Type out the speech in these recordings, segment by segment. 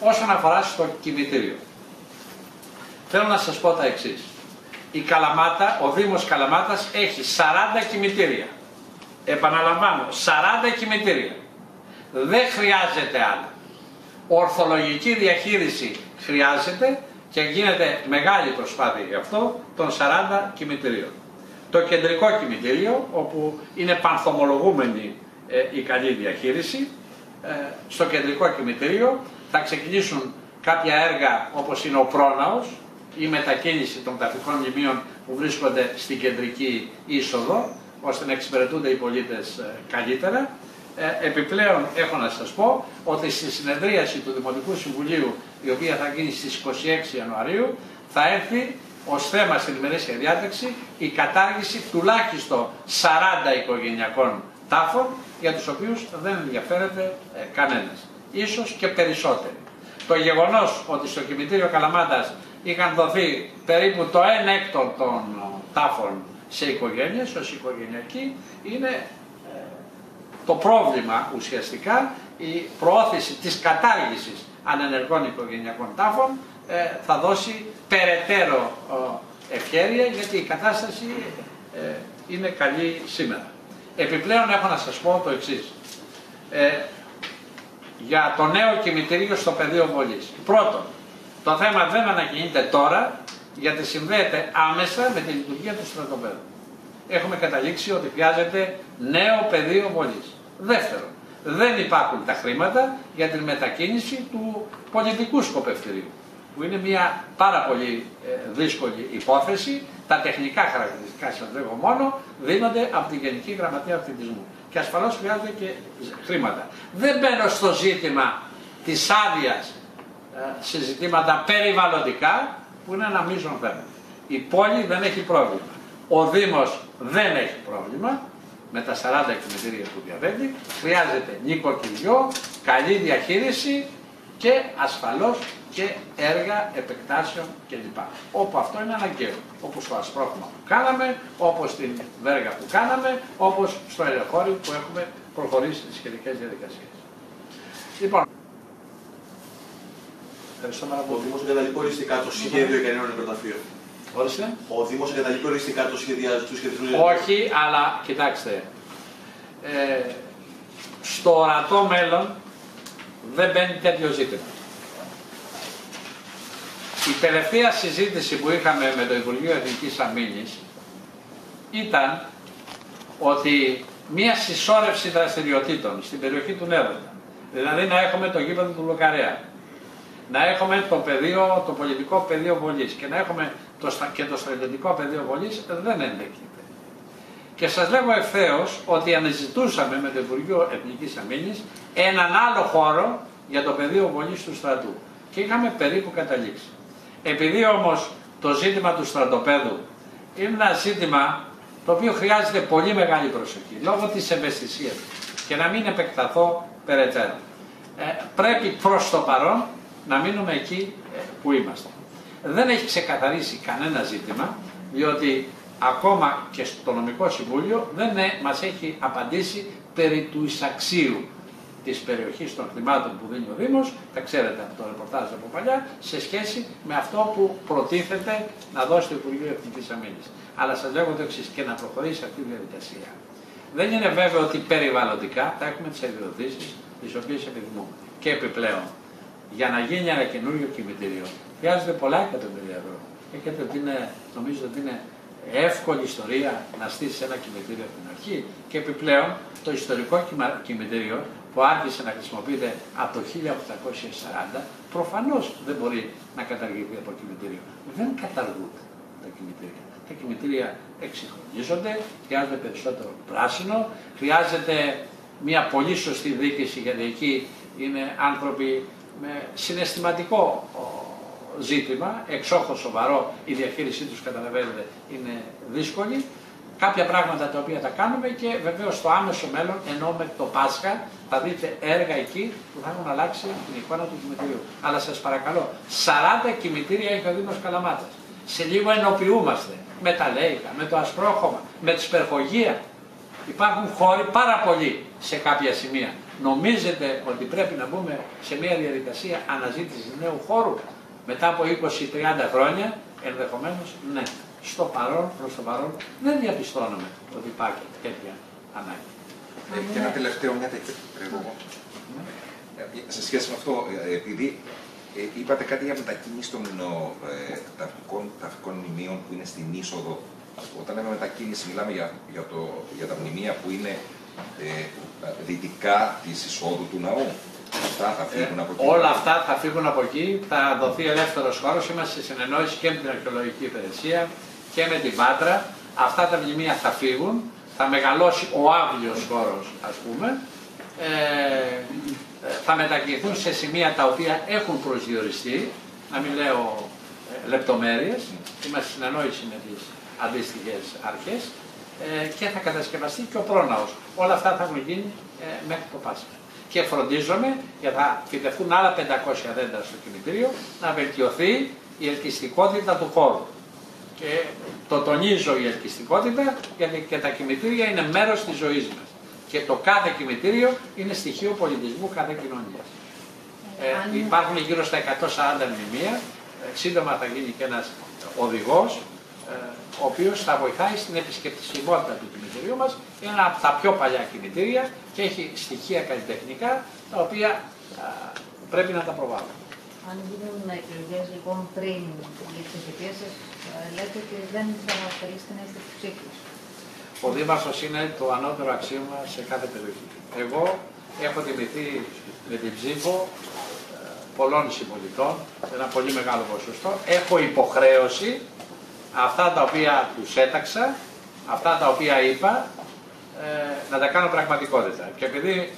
Όσον αφορά στο κημητήριο, θέλω να σας πω τα εξής. Η Καλαμάτα, ο Δήμος Καλαμάτας έχει 40 κημητήρια. Επαναλαμβάνω, 40 κημητήρια. Δεν χρειάζεται άλλο. Ορθολογική διαχείριση χρειάζεται και γίνεται μεγάλη προσπάθεια γι' αυτό των 40 κημητηρίων. Το κεντρικό κημητήριο, όπου είναι πανθομολογούμενη ε, η καλή διαχείριση, ε, στο κεντρικό κημητήριο θα ξεκινήσουν κάποια έργα όπως είναι ο πρόναος, η μετακίνηση των ταφικών μνημείων που βρίσκονται στην κεντρική είσοδο, ώστε να εξυπηρετούνται οι πολίτες ε, καλύτερα. Ε, επιπλέον έχω να σας πω ότι στη συνεδρίαση του Δημοτικού Συμβουλίου, η οποία θα γίνει στις 26 Ιανουαρίου, θα έρθει ως θέμα στην ημερήσια διάταξη η κατάργηση τουλάχιστον 40 οικογενειακών τάφων για τους οποίους δεν ενδιαφέρεται ε, κανένας. Ίσως και περισσότεροι. Το γεγονός ότι στο κημητήριο Καλαμάτας είχαν δοθεί περίπου το 1 έκτο των τάφων σε οικογένειες, ως οικογενειακοί, είναι ε, το πρόβλημα ουσιαστικά, η προώθηση της κατάργησης ανενεργών οικογενειακών τάφων ε, θα δώσει περαιτέρω ευχέρεια γιατί η κατάσταση ε, είναι καλή σήμερα. Επιπλέον έχω να σας πω το εξής. Για το νέο κημητήριο στο πεδίο βολής. Πρώτον, το θέμα δεν ανακοινείται τώρα γιατί συνδέεται άμεσα με τη λειτουργία του στρατοπέδου. Έχουμε καταλήξει ότι χρειάζεται νέο πεδίο βολής. Δεύτερον, δεν υπάρχουν τα χρήματα για την μετακίνηση του πολιτικού σκοπευτηρίου, που είναι μια πάρα πολύ ε, δύσκολη υπόθεση. Τα τεχνικά χαρακτηριστικά, σας λέγω μόνο, δίνονται από την Γενική Γραμματεία Αθλητισμού. Και ασφαλώς χρειάζονται και χρήματα. Δεν μπαίνω στο ζήτημα της άδειας ε, σε ζητήματα περιβαλλοντικά, που είναι ένα μείζον θέμα. Η πόλη δεν έχει πρόβλημα. Ο Δήμος δεν έχει πρόβλημα με τα 40 εκμετήρια που διαβαίνει. Χρειάζεται νοικοκυριό, καλή διαχείριση και ασφαλώς και έργα επεκτάσεων κλπ. Όπου αυτό είναι αναγκαίο. Όπως το ασπρόχημα που κάναμε, όπως την βέργα που κάναμε, όπως στο ελεγχώριο που έχουμε προχωρήσει τις σχετικές διαδικασίες. Λοιπόν, Ευχαριστώ πάρα πολύ. Ο Δήμος εγκαταλείπει οριστικά το σχέδιο για νέο νεκροταφείο. Όριστε. Ο Δήμος εγκαταλείπει οριστικά το σχέδιο του σχεδιασμού. Όχι, αλλά κοιτάξτε. Ε, στο ορατό μέλλον δεν μπαίνει τέτοιο ζήτημα. Η τελευταία συζήτηση που είχαμε με το Υπουργείο Εθνικής Αμήνης ήταν ότι μία συσσόρευση δραστηριοτήτων στην περιοχή του Νεύοντα, δηλαδή να έχουμε το γήπεδο του Λοκαρέα, να έχουμε το, πεδίο, το πολιτικό πεδίο βολής και να έχουμε το, και το στρατιωτικό πεδίο βολής δεν ενδέχεται. Και σας λέγω ευθέως ότι αναζητούσαμε με το Υπουργείο Εθνικής Αμήνης έναν άλλο χώρο για το πεδίο βολής του στρατού και είχαμε περίπου καταλήξει. Επειδή όμως το ζήτημα του στρατοπέδου είναι ένα ζήτημα το οποίο χρειάζεται πολύ μεγάλη προσοχή λόγω της ευαισθησίας και να μην επεκταθώ περαιτέρω. Ε, πρέπει προς το παρόν να μείνουμε εκεί ε, που είμαστε. Δεν έχει ξεκαθαρίσει κανένα ζήτημα, διότι ακόμα και στο νομικό συμβούλιο δεν ε, μας έχει απαντήσει περί του εισαξίου της περιοχής των χρημάτων που δίνει ο Δήμος, τα ξέρετε από το ρεπορτάζ από παλιά, σε σχέση με αυτό που προτίθεται να δώσει το Υπουργείο Εθνικής Αμήνης. Αλλά σας λέγω το εξής και να προχωρήσει αυτή η διαδικασία. Δεν είναι βέβαιο ότι περιβαλλοντικά θα έχουμε τις αδειοδοτήσεις τις οποίες επιθυμούμε. Και επιπλέον, για να γίνει ένα καινούριο κημητήριο χρειάζεται πολλά εκατομμύρια ευρώ. Έχετε ότι είναι, νομίζω ότι είναι εύκολη ιστορία να στήσεις ένα κημητήριο από την αρχή και επιπλέον το ιστορικό κημητήριο που άρχισε να χρησιμοποιείται από το 1840 προφανώς δεν μπορεί να καταργηθεί από κημητήριο. Δεν καταργούνται τα κημητήρια. Τα κημητήρια εξυγχρονίζονται, χρειάζεται περισσότερο πράσινο, χρειάζεται μια πολύ σωστή δίκηση γιατί εκεί είναι άνθρωποι με συναισθηματικό ζήτημα, εξόχως σοβαρό, η διαχείρισή τους καταλαβαίνετε είναι δύσκολη. Κάποια πράγματα τα οποία τα κάνουμε και βεβαίως στο άμεσο μέλλον, ενώ με το Πάσχα, θα δείτε έργα εκεί που θα έχουν αλλάξει την εικόνα του κημητηρίου. Αλλά σας παρακαλώ, 40 κημητήρια έχει ο Δήμος Καλαμάτας. Σε λίγο ενοποιούμαστε με τα Λέικα, με το Ασπρόχωμα, με τη Σπερχογία. Υπάρχουν χώροι πάρα πολλοί σε κάποια σημεία Νομίζετε ότι πρέπει να μπούμε σε μια διαδικασία αναζήτησης νέου χώρου μετά από 20-30 χρόνια, ενδεχομένως ναι. Στο παρόν, προς το παρόν, δεν διαπιστώνουμε ότι υπάρχει τέτοια ανάγκη. Ε, και ένα τελευταίο, μια τέτοια ε, σε σχέση με αυτό, ε, επειδή ε, είπατε κάτι για μετακίνηση των ε, ταυτικών, ταυτικών μνημείων που είναι στην είσοδο. Όταν λέμε μετακίνηση, μιλάμε για, για, το, για τα μνημεία που είναι ε, δυτικά της εισόδου του ναού. Αυτά θα φύγουν από εκεί. όλα αυτά θα φύγουν από εκεί. Θα δοθεί ελεύθερος χώρος. Είμαστε σε συνεννόηση και με την αρχαιολογική υπηρεσία και με την Πάτρα. Αυτά τα μνημεία θα φύγουν. Θα μεγαλώσει ο άβλιο χώρος, ας πούμε. Ε, θα μετακινηθούν σε σημεία τα οποία έχουν προσδιοριστεί, να μην λέω ε, λεπτομέρειες, είμαστε συνεννόηση με τις αντίστοιχες αρχές ε, και θα κατασκευαστεί και ο πρόναος. Όλα αυτά θα έχουν γίνει ε, μέχρι το Πάσχα. Και φροντίζομαι για θα φυτευτούν άλλα 500 δέντρα στο κημητήριο να βελτιωθεί η ελκυστικότητα του χώρου. Και το τονίζω η ελκυστικότητα γιατί και τα κημητήρια είναι μέρος της ζωής μας και το κάθε κημητήριο είναι στοιχείο πολιτισμού κάθε κοινωνίας. Ε, υπάρχουν γύρω στα 140 μνημεία, ε, σύντομα θα γίνει και ένας οδηγός, ε, ο οποίος θα βοηθάει στην επισκεπτησιμότητα του κημητηρίου μας. Είναι ένα από τα πιο παλιά κημητήρια και έχει στοιχεία καλλιτεχνικά τα οποία πρέπει να τα προβάλλουμε. Αν γίνουν εκλογές λοιπόν πριν για τι εφητείε σα, λέτε ότι δεν θα αφαιρήσετε να είστε ψήφου. Ο Δήμαρχος είναι το ανώτερο αξίωμα σε κάθε περιοχή. Εγώ έχω τιμηθεί με την ψήφο ε, πολλών συμπολιτών, ένα πολύ μεγάλο ποσοστό. Έχω υποχρέωση αυτά τα οποία τους έταξα, αυτά τα οποία είπα, ε, να τα κάνω πραγματικότητα. Και επειδή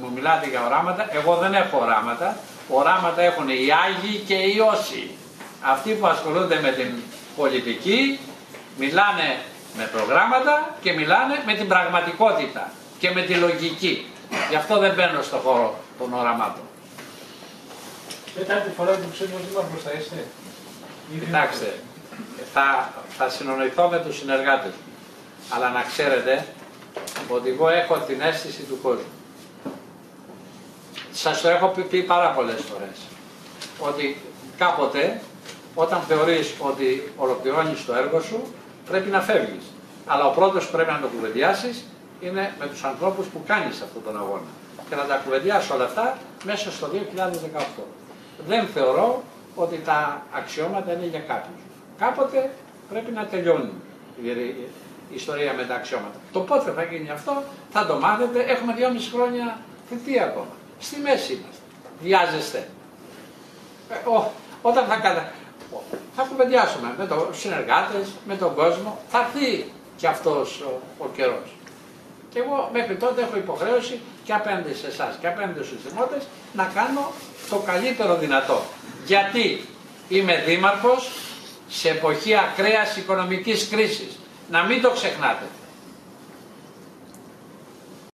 μου μιλάτε για οράματα, εγώ δεν έχω οράματα. Οράματα έχουν οι Άγιοι και οι Όσοι. Αυτοί που ασχολούνται με την πολιτική μιλάνε με προγράμματα και μιλάνε με την πραγματικότητα και με τη λογική. Γι' αυτό δεν μπαίνω στο χώρο των οραμάτων. Τέταρτη φορά που ξέρει ο Δήμαρχος θα είστε. Κοιτάξτε, θα, θα συνονοηθώ με τους συνεργάτες μου. Αλλά να ξέρετε ότι εγώ έχω την αίσθηση του κόσμου. Σας το έχω πει, πει πάρα πολλές φορές. Ότι κάποτε όταν θεωρείς ότι ολοκληρώνεις το έργο σου, πρέπει να φεύγεις. Αλλά ο πρώτος που πρέπει να το κουβεντιάσεις είναι με τους ανθρώπους που κάνεις αυτόν τον αγώνα. Και να τα κουβεντιάσει όλα αυτά μέσα στο 2018. Δεν θεωρώ ότι τα αξιώματα είναι για κάποιους. Κάποτε πρέπει να τελειώνει η ιστορία με τα αξιώματα. Το πότε θα γίνει αυτό θα το μάθετε. Έχουμε δυόμιση χρόνια θητεία ακόμα. Στη μέση είμαστε. Βιάζεστε. Ε, όταν θα, κατα θα κουβεντιάσουμε με τους συνεργάτες, με τον κόσμο, θα έρθει και αυτός ο, ο καιρός. Και εγώ μέχρι τότε έχω υποχρέωση και απέναντι σε εσάς και απέναντι στους δημότες να κάνω το καλύτερο δυνατό. Γιατί είμαι δήμαρχος σε εποχή ακραίας οικονομικής κρίσης. Να μην το ξεχνάτε.